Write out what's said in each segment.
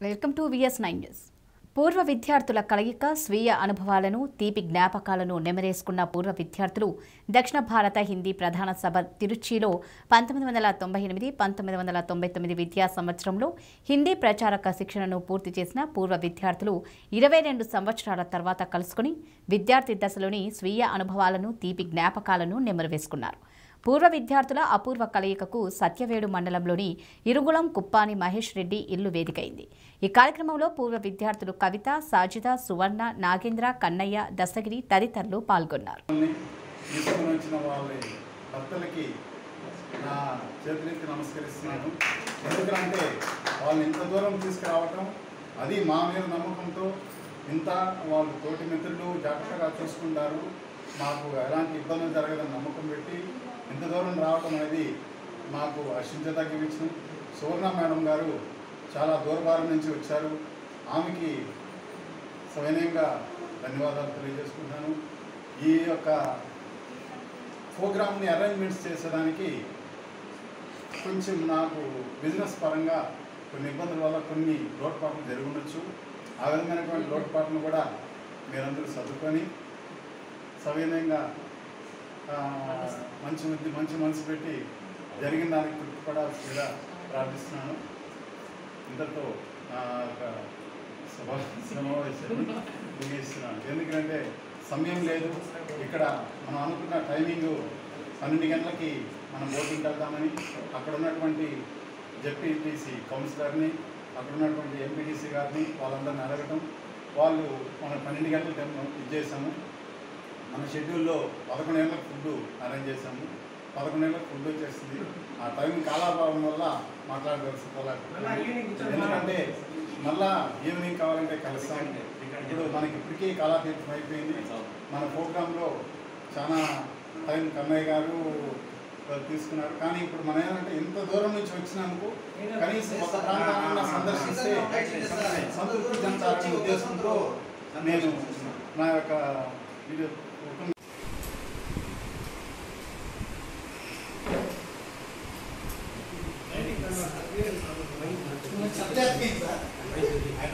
Welcome to V S nine news. పూర్వ విద్యార్థుల కలయిక స్వీయ అనుభవాలను తీపి జ్ఞాపకాలను నెమరేసుకున్న పూర్వ విద్యార్థులు దక్షిణ భారత హిందీ ప్రధాన సభ తిరుచిలో పంతొమ్మిది వందల తొంభై ఎనిమిది పంతొమ్మిది వందల తొంభై తొమ్మిది విద్యా సంవత్సరంలో హిందీ ప్రచారక శిక్షణను పూర్తి చేసిన పూర్వ విద్యార్థులు ఇరవై రెండు సంవత్సరాల తర్వాత కలుసుకుని విద్యార్థి దశలోని స్వీయ అనుభవాలను తీపి జ్ఞాపకాలను నెమరువేసుకున్నారు. పూర్వ విద్యార్థుల అపూర్వ కలయికకు సత్యవేడు మండలంలోని ఇరుగుళం కుప్పాని మహేష్ రెడ్డి ఇల్లు వేదికైంది. ఈ కార్యక్రమంలో పూర్వ విద్యార్థులు కవిత సాజిద సువర్ణ నాగేంద్ర కన్నయ్య దశగిరి తదితరులు పాల్గొన్నారు. నా చేతులెత్తి నమస్కరిస్తున్నాను. ఎందుకంటే వాళ్ళని ఇంత దూరం తీసుకురావటం అది మా మీద నమ్మకంతో ఇంత వాళ్ళు తోటి మిత్రులు జాగ్రత్తగా చూసుకుంటారు. మాకు ఎలాంటి ఇబ్బందులు జరగదని నమ్మకం దూరం రావటం అనేది మాకు హర్షించదగ్గ విషయం సువర్ణ మేడం గారు చాలా దూరభారం నుంచి వచ్చారు. ఆమెకి సవినయంగా ధన్యవాదాలు తెలియజేసుకుంటాను. ఈ యొక్క ప్రోగ్రామ్ని అరేంజ్మెంట్స్ చేసేదానికి కొంచెం నాకు బిజినెస్ పరంగా కొన్ని ఇబ్బందుల వల్ల కొన్ని లోటుపాట్లు జరిగి ఉండొచ్చు. ఆ విధమైనటువంటి లోటుపాట్లను కూడా మీరందరూ సర్దుకొని సవినయంగా మంచి బుద్ధి మంచి మనసు పెట్టి జరిగిన దానికి తృప్తిపడాల్సిందిగా ప్రార్థిస్తున్నాను. ఇంతతో నా యొక్క సభ సమావేశాన్ని ముగిస్తున్నాను. ఎందుకంటే సమయం లేదు. ఇక్కడ మనం అనుకున్న టైమింగ్ పన్నెండు గంటలకి మనం బోటింగ్కి వెళ్దామని అక్కడ ఉన్నటువంటి జెడ్పీటీసీ కౌన్సిలర్ని అక్కడ ఉన్నటువంటి ఎంపీటీసీ గారిని వాళ్ళందరిని అడగటం. వాళ్ళు మనం పన్నెండు గంటలకు ఇచ్చేసాము మన షెడ్యూల్లో పదకొండు ఏళ్ళకి ఫుడ్ అరేంజ్ చేసాము పదకొండు ఏళ్ళకి ఫుడ్ వచ్చేస్తుంది ఆ టైం కాలాభావం వల్ల మాట్లాడవలసి ఎందుకంటే మళ్ళా ఈవినింగ్ కావాలంటే కలుస్తాం ఇప్పుడు మనకి ఇప్పటికీ కాలాతీతం అయిపోయింది మన ప్రోగ్రాంలో చాలా టైం కన్నయ్య గారు తీసుకున్నారు కానీ ఇప్పుడు మనం ఏంటంటే ఇంత దూరం నుంచి వచ్చినందుకు కనీసం ఒక ప్రాంతాన్ని సందర్శిస్తే సంతృప్తి చెందాలనే ఉద్దేశంతో నేను నా యొక్క video I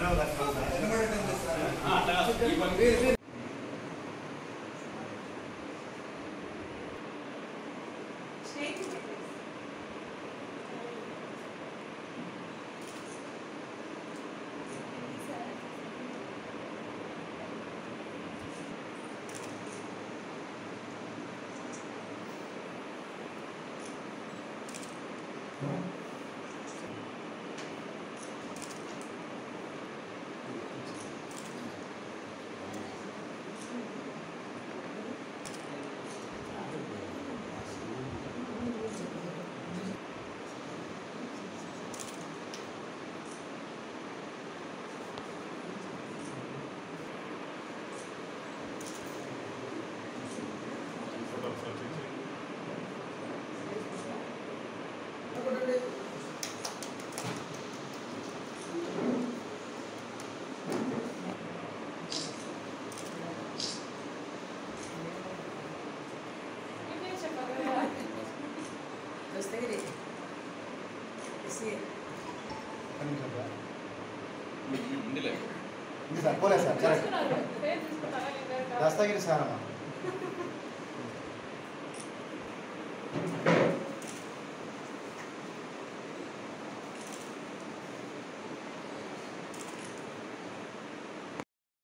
know that's Amen. ఉంది సార్ పోలే సార్ కరెక్ట్ దస్తగిరి సార్ అమ్మా